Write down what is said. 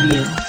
Yeah.